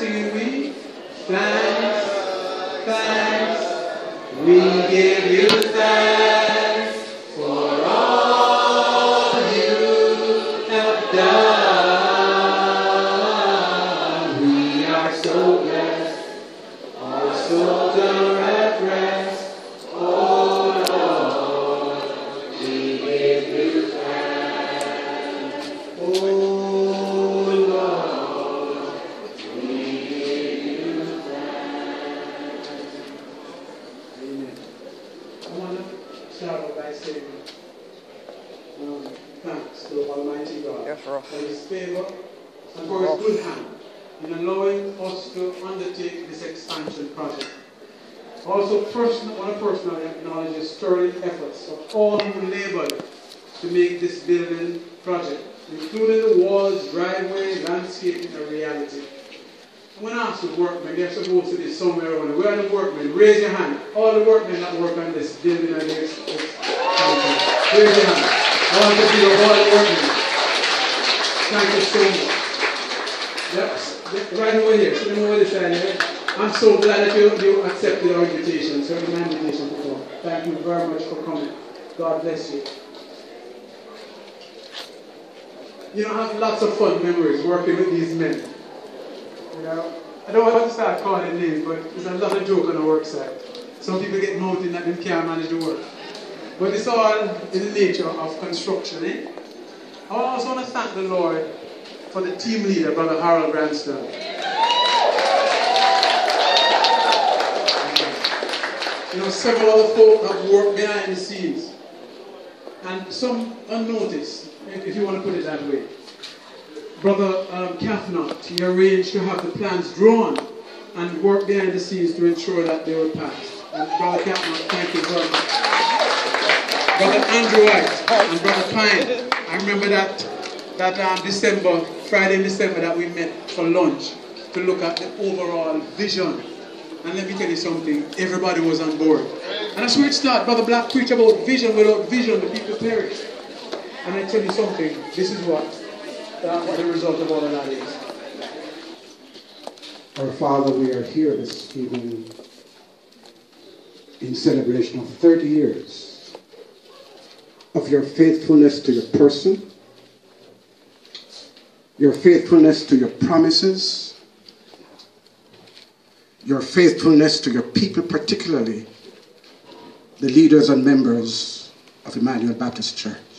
to we? Thanks, thanks, we give you thanks for all you have done. We are so blessed, our souls are at rest. Oh Lord, we give shout by um, thanks to Almighty God for, for His favor and for His good hand in allowing us to undertake this expansion project. Also, i want to personally acknowledge the sterling efforts of all who labored to make this building project, including the walls, driveway, landscaping, a reality. I'm to ask the workmen, they're supposed to be somewhere around. Where are the workmen? Raise your hand. All the workmen that work on this building and this, this Raise your hand. I want to see all the workmen. Thank you so much. Yep, right over here. See over this side here. I'm so glad that you, you accepted our invitation. So my invitation come. Thank you very much for coming. God bless you. You know, I have lots of fun memories working with these men. Know, I don't want to start calling names, but there's a lot of joke on the work site. Some people get mounted that they can't manage the work. But it's all in the nature of construction, eh? I also want to thank the Lord for the team leader, Brother Harold Branston. You know, several other folk have worked behind the scenes. And some unnoticed, if you want to put it that way. Brother um, Cathnot, he arranged to have the plans drawn and work behind the scenes to ensure that they were passed. And Brother Cathnot, thank you very much. Brother Andrew White and Brother Pine, I remember that, that um, December, Friday in December that we met for lunch to look at the overall vision and let me tell you something, everybody was on board. And that's where it started. Brother Black preached about vision. Without vision, the people perish. And I tell you something, this is what, uh, what the result of all of that is. Our Father, we are here this evening in celebration of 30 years of your faithfulness to your person, your faithfulness to your promises, your faithfulness to your people, particularly the leaders and members of Emmanuel Baptist Church.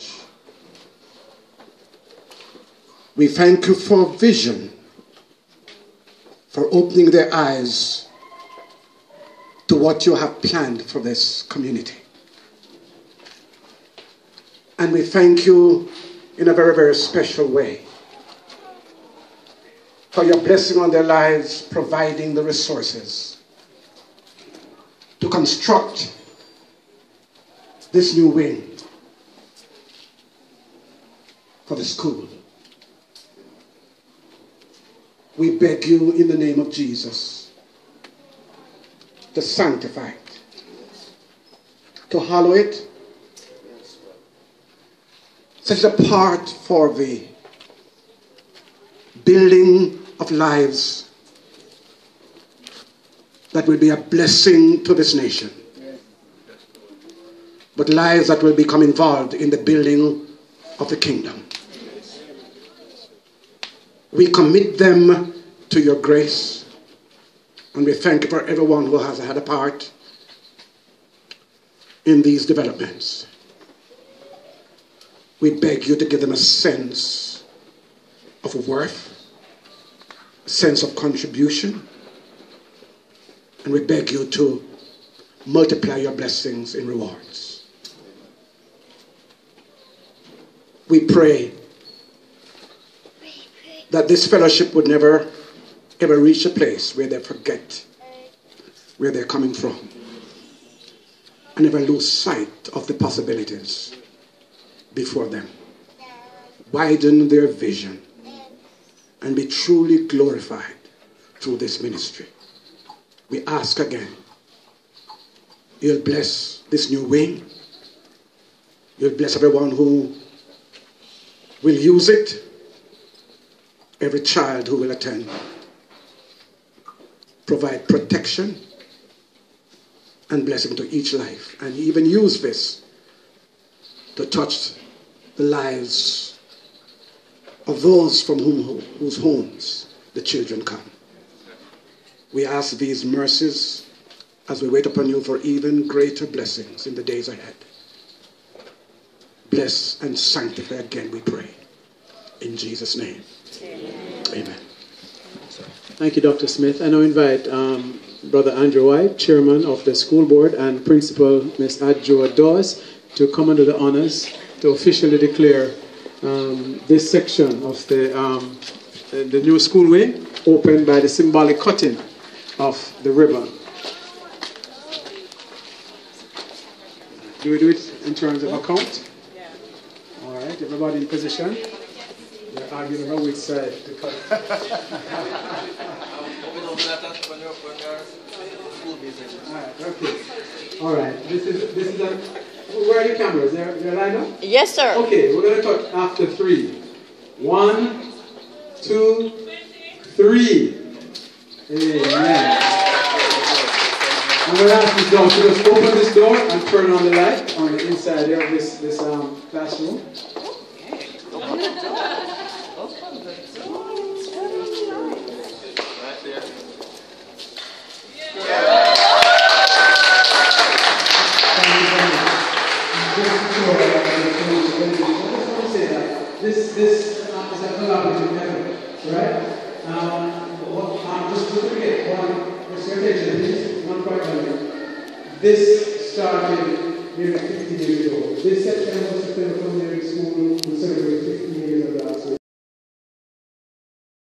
We thank you for vision, for opening their eyes to what you have planned for this community. And we thank you in a very, very special way for your blessing on their lives, providing the resources to construct this new wing for the school. We beg you in the name of Jesus to sanctify it, to hallow it, set it apart for the building of lives that will be a blessing to this nation, but lives that will become involved in the building of the kingdom. We commit them to your grace, and we thank you for everyone who has had a part in these developments. We beg you to give them a sense of worth a sense of contribution. And we beg you to multiply your blessings in rewards. We pray that this fellowship would never ever reach a place where they forget where they're coming from and never lose sight of the possibilities before them. Widen their vision and be truly glorified through this ministry. We ask again, you'll bless this new wing. You'll bless everyone who will use it, every child who will attend. Provide protection and blessing to each life. And even use this to touch the lives of those from whom, whose homes the children come. We ask these mercies as we wait upon you for even greater blessings in the days ahead. Bless and sanctify again, we pray. In Jesus' name. Amen. Amen. Thank you, Dr. Smith. And I now invite um, Brother Andrew White, Chairman of the School Board, and Principal Ms. Adjoa Dawes to come under the honors to officially declare um, this section of the, um, the, new school wing opened by the symbolic cutting of the ribbon. Do we do it in terms of a count? All right, everybody in position? You're arguing about which side to cut. All right, okay. All right, this is, this is a, where are your cameras? They're, they're lined up? Yes, sir. Okay, we're going to cut after three. One, two, three. Amen. I'm going to ask this dog to just open this door and turn on the light on the inside there of this, this um, classroom. other language together, right? Um, what, I'm just looking at one percentage, which is one project. This started nearly 50 years ago. This September, September, from the school, we celebrated 50 years of that.